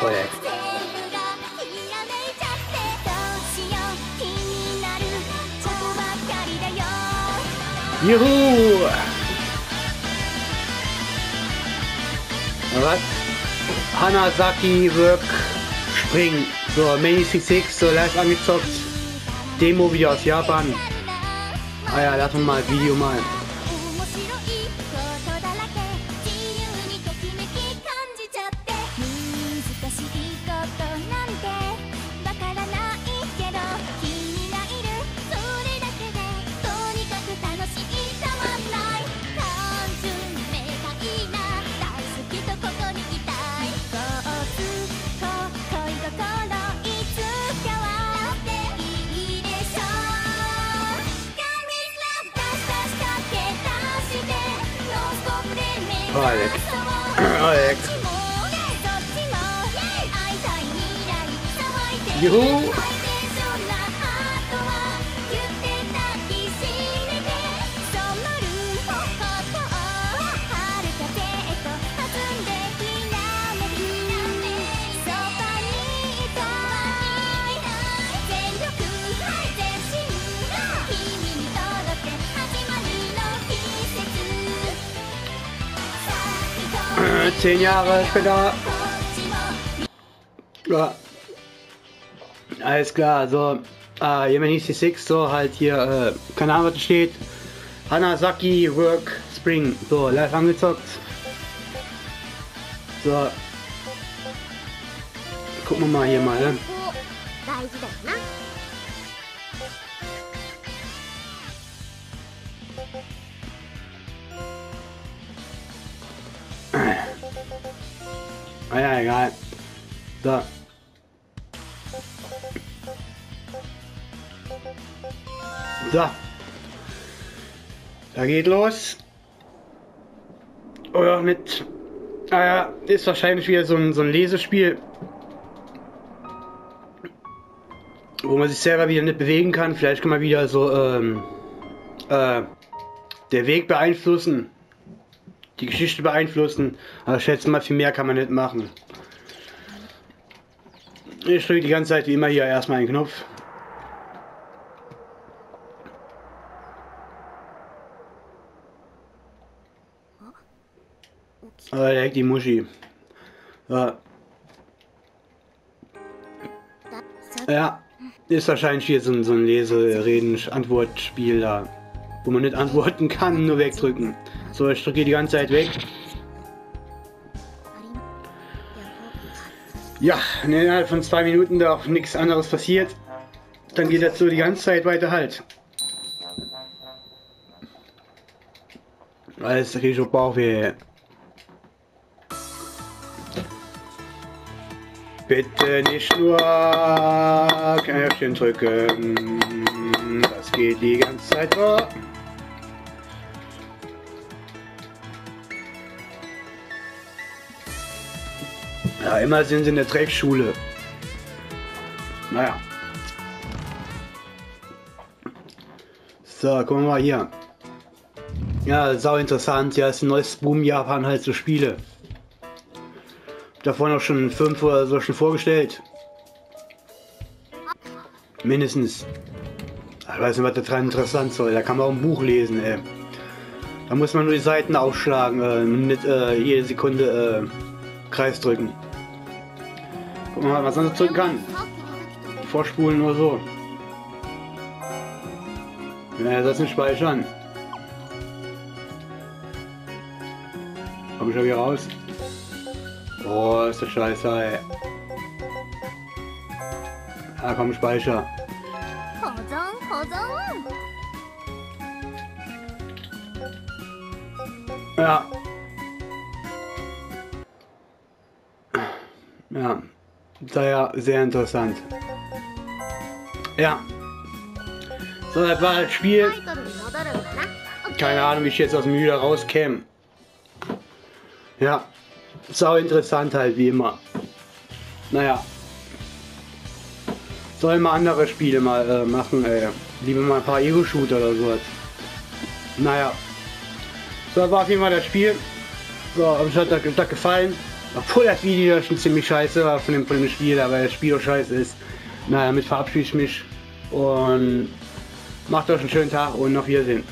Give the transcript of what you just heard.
Projekt. Juhu! Was? Hanasaki Work Spring. So, Mini C6, so live angezockt. Demo wieder aus Japan. Ah ja, lass uns mal Video Alex. Alex. You Juhu! Zehn Jahre später. Ja. Alles klar, so. Äh, Yemeni C6, so halt hier, äh, keine Ahnung was steht. Hanasaki Work Spring. So, live angezockt. So. Gucken wir mal hier mal, ne? Ah ja, egal. So. So. Da geht los. Oder mit. Ah ja, ist wahrscheinlich wieder so ein, so ein Lesespiel. Wo man sich selber wieder nicht bewegen kann. Vielleicht kann man wieder so ähm, äh, der Weg beeinflussen die Geschichte beeinflussen. Aber ich schätze mal, viel mehr kann man nicht machen. Ich drücke die ganze Zeit wie immer hier erstmal einen Knopf. Aber direkt die Muschi. Ja. ja, ist wahrscheinlich hier so ein, so ein Lese-, Reden-, Antwortspiel da, wo man nicht antworten kann, nur wegdrücken. So, ich drücke die ganze Zeit weg. Ja, innerhalb von zwei Minuten da auch nichts anderes passiert. Dann geht das so die ganze Zeit weiter halt. Alles kriege ich auch Bauchweh. Bitte nicht nur Knöpfchen drücken. Das geht die ganze Zeit vor. Ja, immer sind sie in der Dreckschule. Naja. So, gucken wir mal hier. Ja, sau interessant. Ja, ist ein neues Boom Japan halt so Spiele. Davon auch schon fünf oder so schon vorgestellt. Mindestens. Ich weiß nicht, was da dran interessant soll. Da kann man auch ein Buch lesen, ey. Da muss man nur die Seiten aufschlagen, äh, nicht äh, jede Sekunde äh, Kreis drücken. Guck mal, was man so drücken kann. Vorspulen nur so. Ja, das nicht speichern. Komm ich schon wieder raus. Oh, ist das scheiße, ey. Ah, komm, Speicher. Ja. Ja. Daher sehr interessant. Ja. So, das war das Spiel. Keine Ahnung, wie ich jetzt aus dem Mühle rauskäme. Ja. Sau interessant halt, wie immer. Naja. Soll mal andere Spiele mal äh, machen, ey. Lieber mal ein paar Ego-Shooter oder sowas. Naja. So, war auf jeden Fall das Spiel. So, es hat das gefallen. Obwohl das Video schon ziemlich scheiße war von dem, von dem Spiel, aber das Spiel auch scheiße ist. Naja, mit verabschiede ich mich und macht euch einen schönen Tag und auf Wiedersehen.